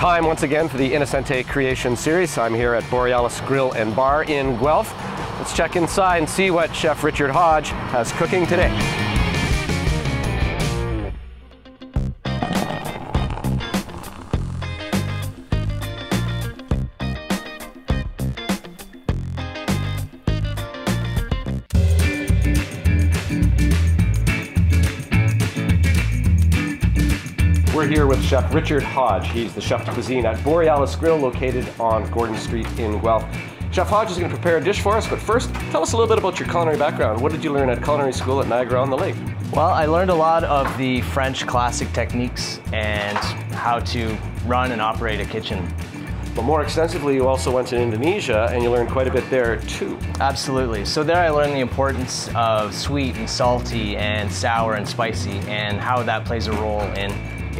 time once again for the Innocente Creation Series. I'm here at Borealis Grill and Bar in Guelph. Let's check inside and see what Chef Richard Hodge has cooking today. We're here with Chef Richard Hodge. He's the chef de cuisine at Borealis Grill located on Gordon Street in Guelph. Chef Hodge is going to prepare a dish for us, but first, tell us a little bit about your culinary background. What did you learn at culinary school at Niagara on the Lake? Well, I learned a lot of the French classic techniques and how to run and operate a kitchen. But more extensively, you also went to Indonesia and you learned quite a bit there too. Absolutely. So there I learned the importance of sweet and salty and sour and spicy and how that plays a role in,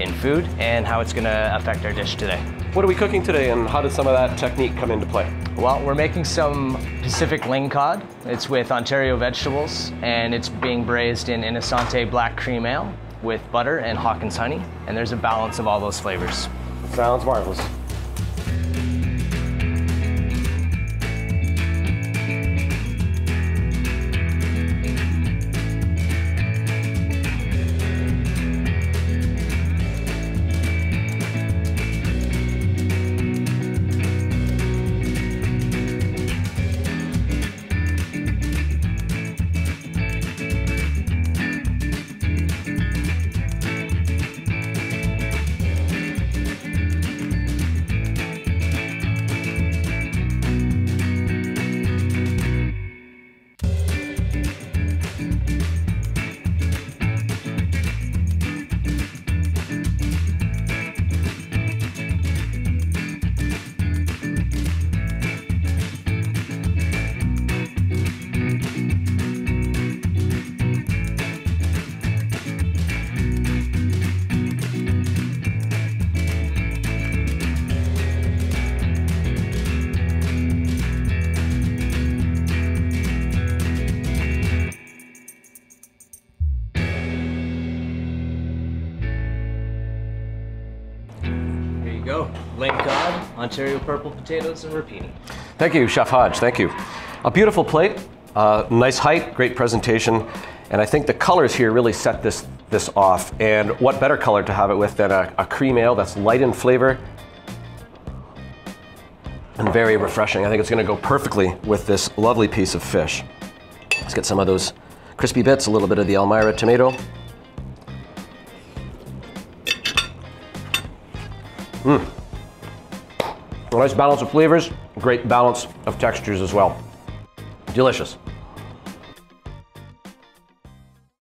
in food and how it's going to affect our dish today. What are we cooking today and how did some of that technique come into play? Well, we're making some Pacific ling cod. It's with Ontario vegetables and it's being braised in Innocente black cream ale with butter and Hawkins honey. And there's a balance of all those flavors. Sounds marvelous. Go. Ontario purple potatoes, and rapini. Thank you, Chef Hodge. Thank you. A beautiful plate, uh, nice height, great presentation, and I think the colors here really set this this off. And what better color to have it with than a, a cream ale that's light in flavor and very refreshing. I think it's going to go perfectly with this lovely piece of fish. Let's get some of those crispy bits, a little bit of the Elmira tomato. Mm. A nice balance of flavors, great balance of textures as well. Delicious.